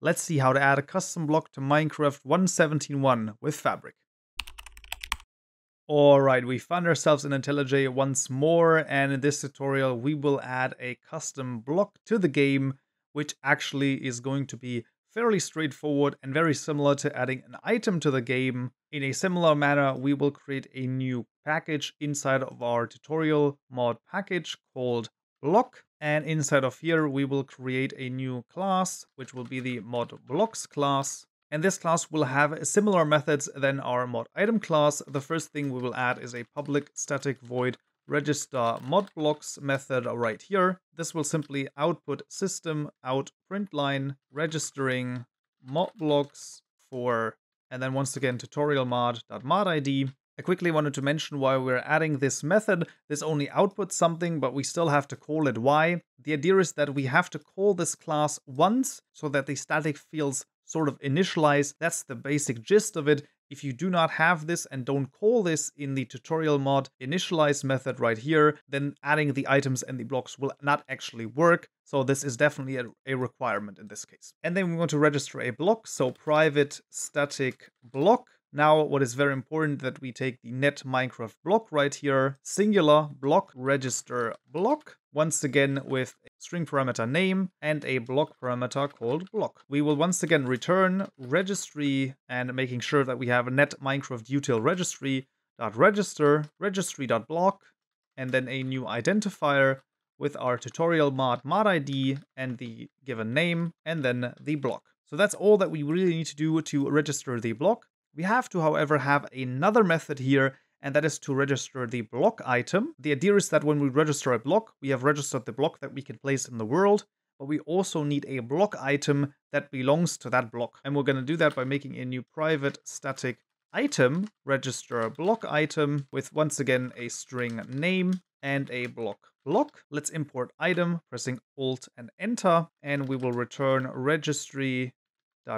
let's see how to add a custom block to Minecraft 1.17.1 with Fabric. Alright, we found ourselves in IntelliJ once more, and in this tutorial we will add a custom block to the game, which actually is going to be fairly straightforward and very similar to adding an item to the game. In a similar manner, we will create a new package inside of our tutorial mod package called block. And inside of here, we will create a new class, which will be the mod blocks class. And this class will have similar methods than our mod item class. The first thing we will add is a public static void register mod blocks method right here. This will simply output system out print line registering mod blocks for, and then once again tutorial mod.mod ID. I quickly wanted to mention why we're adding this method. This only outputs something, but we still have to call it why. The idea is that we have to call this class once so that the static fields sort of initialize. That's the basic gist of it. If you do not have this and don't call this in the tutorial mod initialize method right here, then adding the items and the blocks will not actually work. So this is definitely a, a requirement in this case. And then we want to register a block. So private static block now, what is very important that we take the net Minecraft block right here, singular block register block, once again with a string parameter name and a block parameter called block. We will once again return registry and making sure that we have a net Minecraft util registry dot register registry dot block and then a new identifier with our tutorial mod mod ID and the given name and then the block. So that's all that we really need to do to register the block. We have to, however, have another method here, and that is to register the block item. The idea is that when we register a block, we have registered the block that we can place in the world, but we also need a block item that belongs to that block. And we're going to do that by making a new private static item, register block item with once again a string name and a block block. Let's import item, pressing Alt and Enter, and we will return registry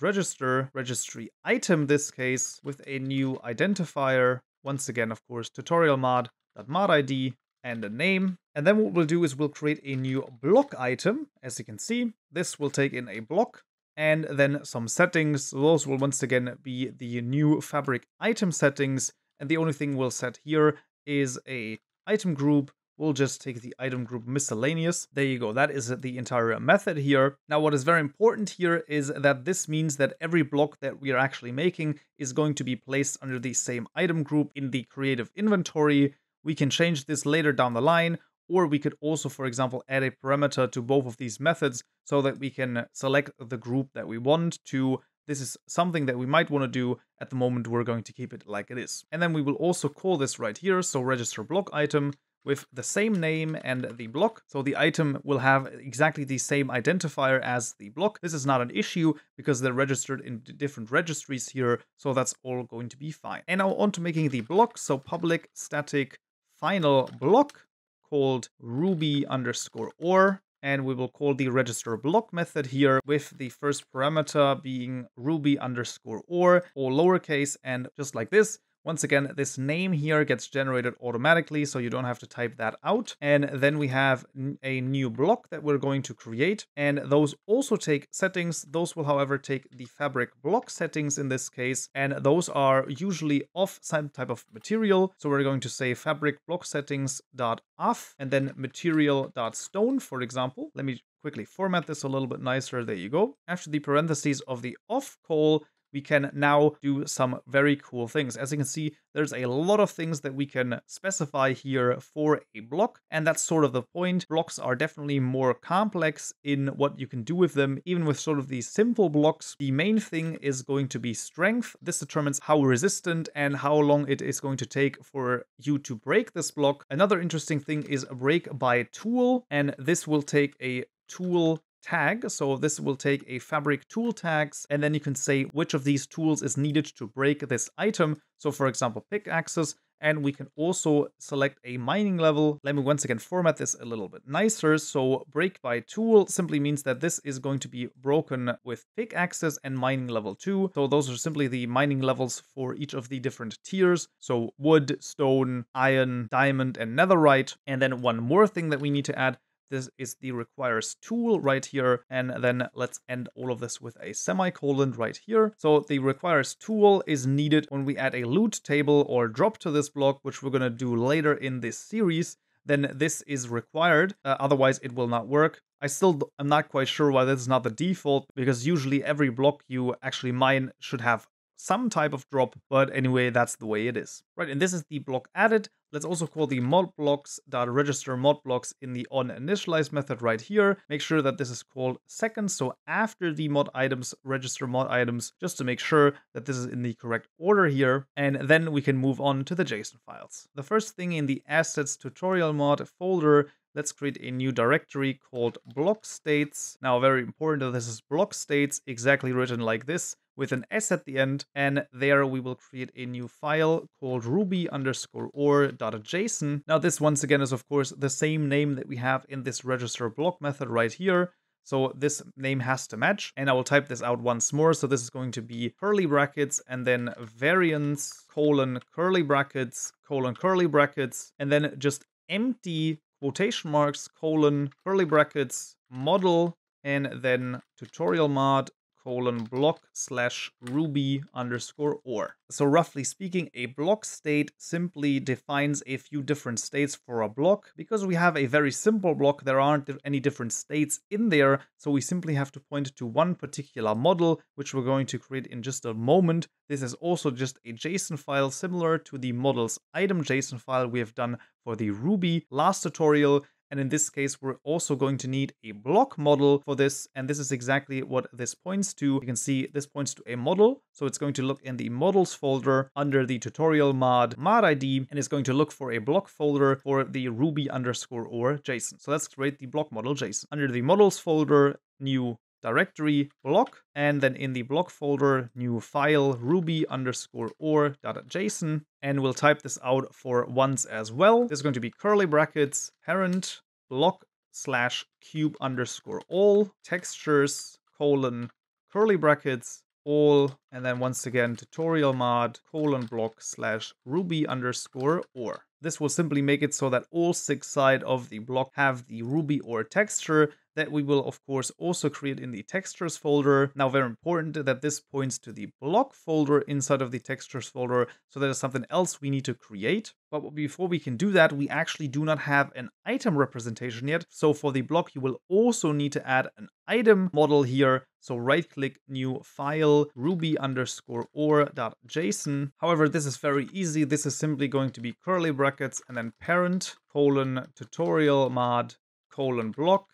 register registry item this case with a new identifier. Once again of course tutorial mod mod id and a name. And then what we'll do is we'll create a new block item. As you can see this will take in a block and then some settings. Those will once again be the new fabric item settings. And the only thing we'll set here is a item group We'll just take the item group miscellaneous. There you go. That is the entire method here. Now, what is very important here is that this means that every block that we are actually making is going to be placed under the same item group in the creative inventory. We can change this later down the line, or we could also, for example, add a parameter to both of these methods so that we can select the group that we want to this is something that we might want to do. At the moment, we're going to keep it like it is. And then we will also call this right here. So register block item with the same name and the block. So the item will have exactly the same identifier as the block. This is not an issue because they're registered in different registries here. So that's all going to be fine. And now on to making the block. So public static final block called ruby underscore ore and we will call the register block method here with the first parameter being ruby underscore ore all lowercase and just like this once again, this name here gets generated automatically, so you don't have to type that out. And then we have a new block that we're going to create. And those also take settings. Those will, however, take the fabric block settings in this case. And those are usually off some type of material. So we're going to say fabric block settings dot off and then material dot stone, for example. Let me quickly format this a little bit nicer. There you go. After the parentheses of the off call, we can now do some very cool things. As you can see, there's a lot of things that we can specify here for a block, and that's sort of the point. Blocks are definitely more complex in what you can do with them, even with sort of these simple blocks. The main thing is going to be strength. This determines how resistant and how long it is going to take for you to break this block. Another interesting thing is a break by tool, and this will take a tool tag. So this will take a fabric tool tags and then you can say which of these tools is needed to break this item. So for example, pickaxes and we can also select a mining level. Let me once again format this a little bit nicer. So break by tool simply means that this is going to be broken with pickaxes and mining level 2. So those are simply the mining levels for each of the different tiers. So wood, stone, iron, diamond, and netherite. And then one more thing that we need to add This is the requires tool right here. And then let's end all of this with a semicolon right here. So the requires tool is needed when we add a loot table or drop to this block, which we're going to do later in this series then this is required. Uh, otherwise, it will not work. I still am not quite sure why this is not the default, because usually every block you actually mine should have some type of drop, but anyway, that's the way it is. Right, and this is the block added. Let's also call the mod blocks.register mod blocks in the on initialize method right here. Make sure that this is called second. So after the mod items, register mod items, just to make sure that this is in the correct order here. And then we can move on to the JSON files. The first thing in the assets tutorial mod folder let's create a new directory called block states. Now, very important that this is block states exactly written like this with an S at the end. And there we will create a new file called ruby underscore ore dot JSON. Now this once again is of course the same name that we have in this register block method right here. So this name has to match and I will type this out once more. So this is going to be curly brackets and then variants colon curly brackets colon curly brackets and then just empty quotation marks colon curly brackets model and then tutorial mod colon block slash ruby underscore ore. So roughly speaking, a block state simply defines a few different states for a block. Because we have a very simple block, there aren't any different states in there, so we simply have to point to one particular model, which we're going to create in just a moment. This is also just a JSON file similar to the models item JSON file we have done for the Ruby last tutorial. And in this case, we're also going to need a block model for this. And this is exactly what this points to. You can see this points to a model. So it's going to look in the models folder under the tutorial mod mod ID, and it's going to look for a block folder for the ruby underscore ore JSON. So let's create the block model JSON. Under the models folder, new directory block and then in the block folder new file ruby underscore ore dot json and we'll type this out for once as well. There's going to be curly brackets parent block slash cube underscore all textures colon curly brackets all and then once again tutorial mod colon block slash ruby underscore ore. This will simply make it so that all six sides of the block have the ruby ore texture that we will of course also create in the textures folder. Now very important that this points to the block folder inside of the textures folder, so that is something else we need to create. But before we can do that, we actually do not have an item representation yet. So for the block, you will also need to add an item model here. So right click new file ruby underscore ore dot json. However, this is very easy. This is simply going to be curly brackets and then parent colon tutorial mod colon block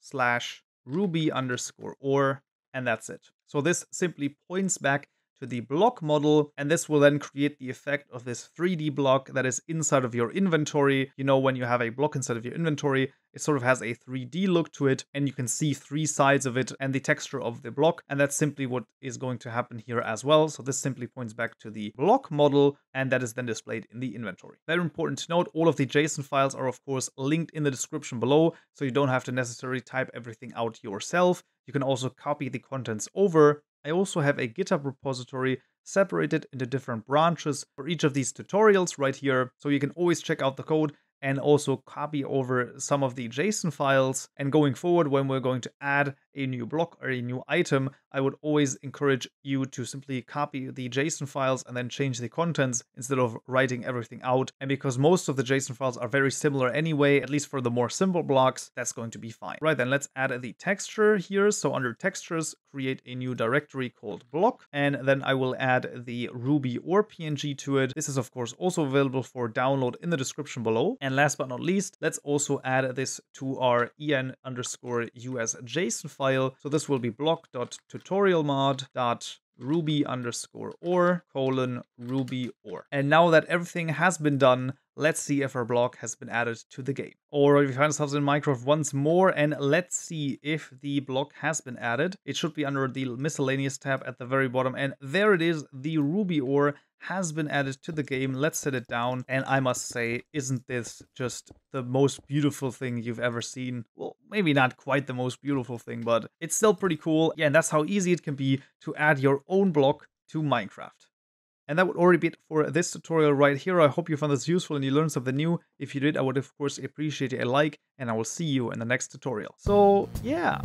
slash ruby underscore ore, and that's it. So this simply points back to the block model, and this will then create the effect of this 3D block that is inside of your inventory. You know, when you have a block inside of your inventory, it sort of has a 3D look to it, and you can see three sides of it and the texture of the block, and that's simply what is going to happen here as well. So this simply points back to the block model, and that is then displayed in the inventory. Very important to note, all of the JSON files are of course linked in the description below, so you don't have to necessarily type everything out yourself. You can also copy the contents over I also have a GitHub repository separated into different branches for each of these tutorials right here. So you can always check out the code and also copy over some of the JSON files. And going forward, when we're going to add a new block or a new item, I would always encourage you to simply copy the JSON files and then change the contents instead of writing everything out. And because most of the JSON files are very similar anyway, at least for the more simple blocks, that's going to be fine. Right, then let's add the texture here. So under textures, create a new directory called block, and then I will add the Ruby ore PNG to it. This is of course also available for download in the description below. And last but not least, let's also add this to our en underscore us JSON file. So this will be block.tutorialmod.ruby underscore ore colon ruby ore. And now that everything has been done, let's see if our block has been added to the game. Or if we find ourselves in Minecraft once more and let's see if the block has been added. It should be under the miscellaneous tab at the very bottom and there it is, the ruby ore has been added to the game. Let's set it down. And I must say, isn't this just the most beautiful thing you've ever seen? Well, maybe not quite the most beautiful thing, but it's still pretty cool. Yeah, and that's how easy it can be to add your own block to Minecraft. And that would already be it for this tutorial right here. I hope you found this useful and you learned something new. If you did, I would of course appreciate a like and I will see you in the next tutorial. So yeah,